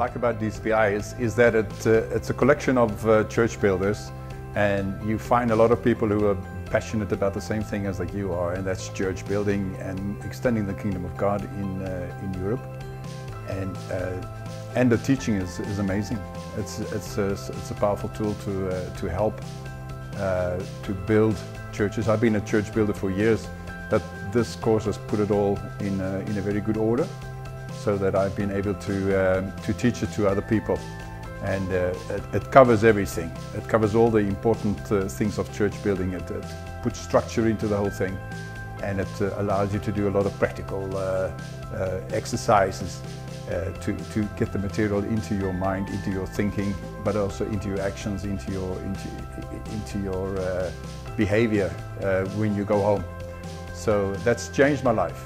like about DCPI is, is that it, uh, it's a collection of uh, church builders and you find a lot of people who are passionate about the same thing as like you are and that's church building and extending the kingdom of God in, uh, in Europe. And, uh, and the teaching is, is amazing. It's, it's, a, it's a powerful tool to, uh, to help uh, to build churches. I've been a church builder for years, but this course has put it all in in a very good order so that I've been able to, um, to teach it to other people. And uh, it, it, covers everything. It covers all the important uh, things of church building. It, it, puts structure into the whole thing and it uh, allows you to do a lot of practical uh, uh, exercises uh, to, to get the material into your mind, into your thinking, but also into your actions, into your, into, into your behavior when you go home. So that's changed my life.